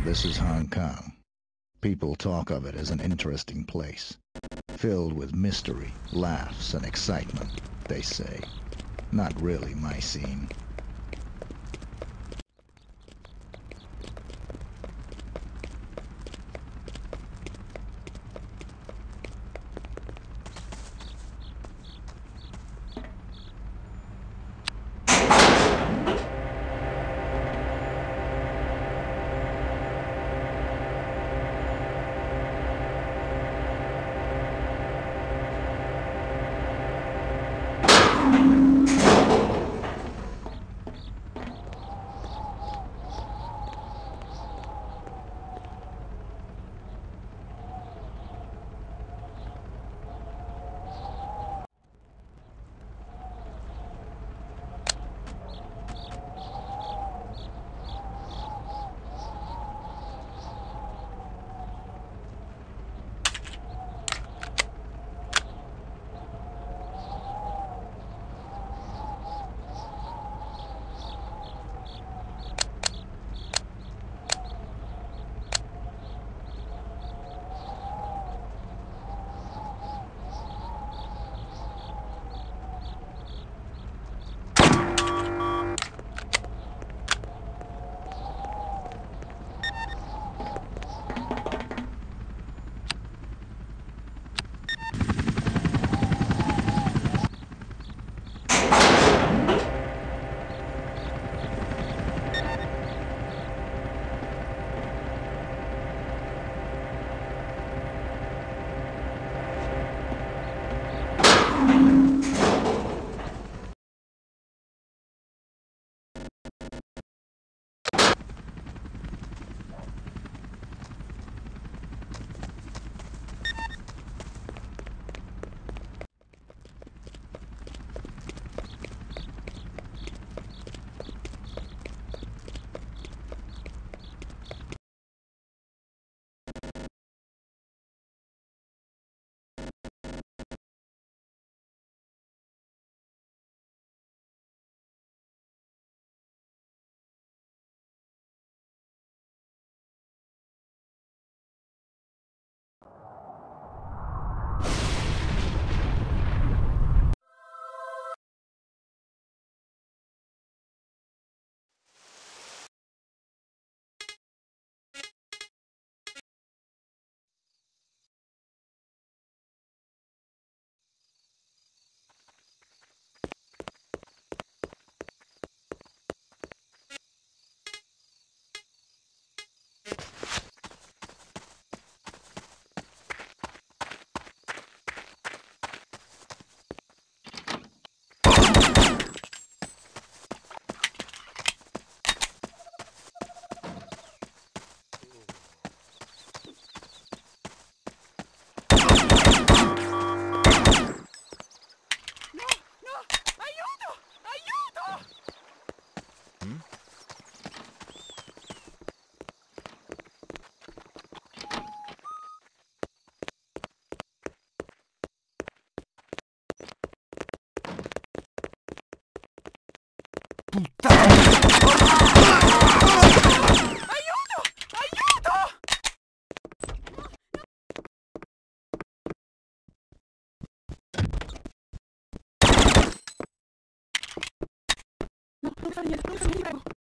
this is Hong Kong. People talk of it as an interesting place, filled with mystery, laughs, and excitement, they say. Not really my scene.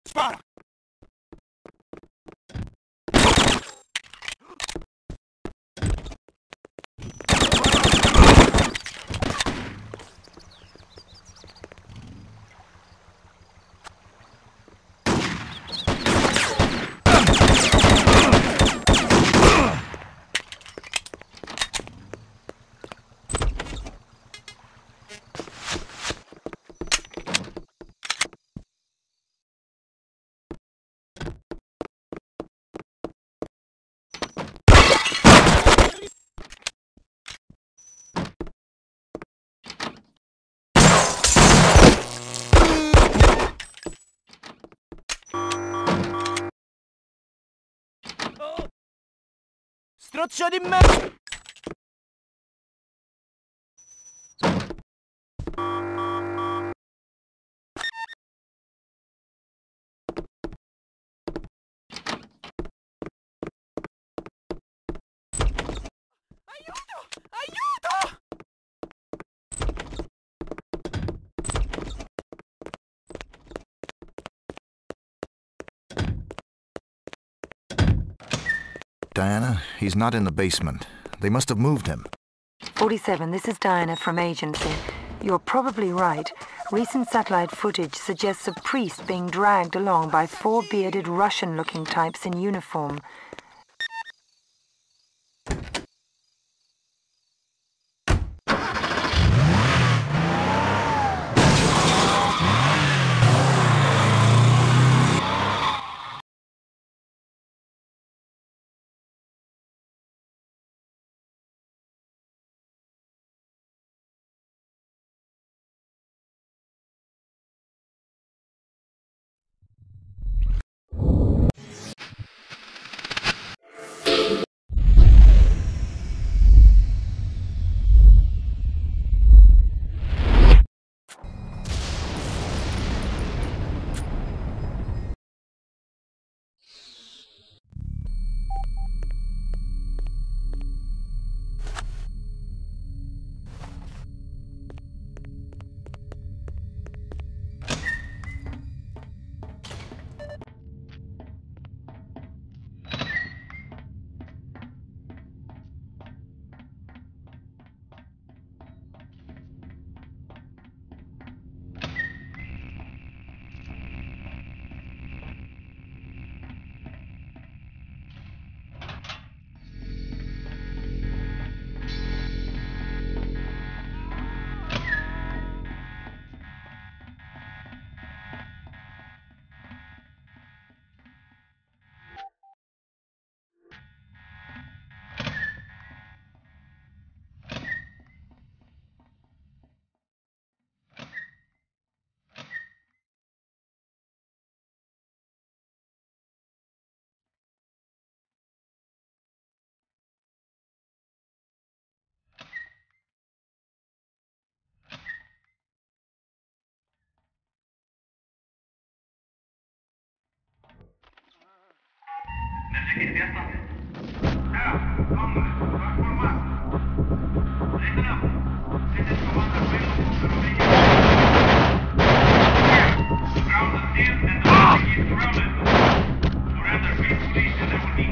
Spara! Strozzo di me! Aiuto! Aiuto! Diana. He's not in the basement. They must have moved him. 47, this is Diana from agency. You're probably right. Recent satellite footage suggests a priest being dragged along by four bearded Russian-looking types in uniform.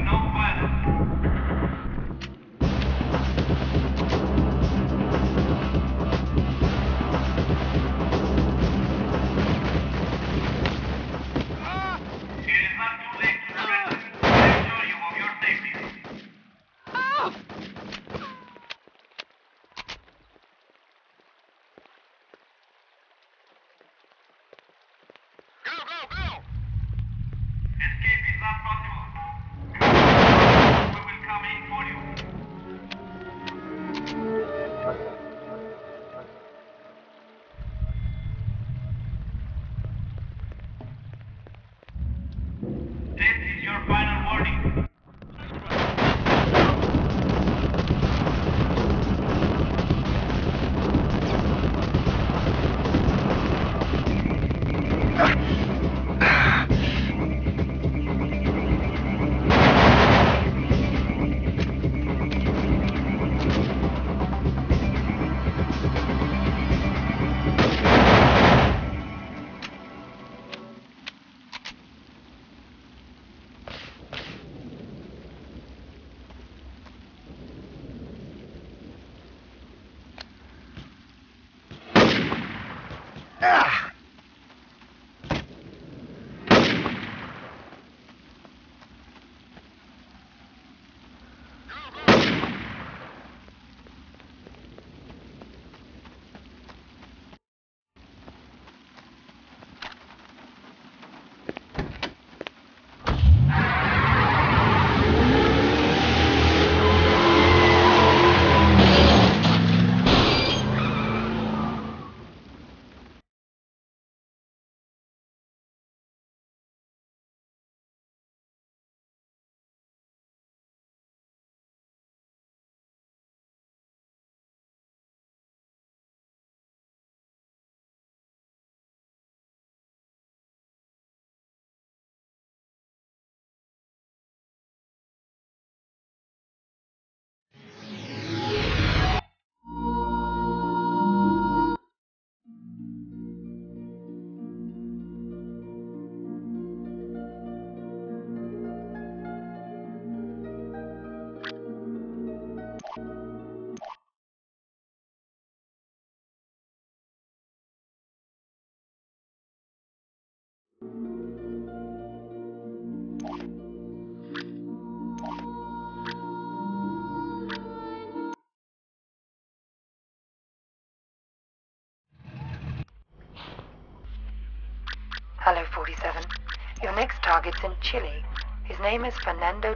No violence. Hello, 47. Your next target's in Chile. His name is Fernando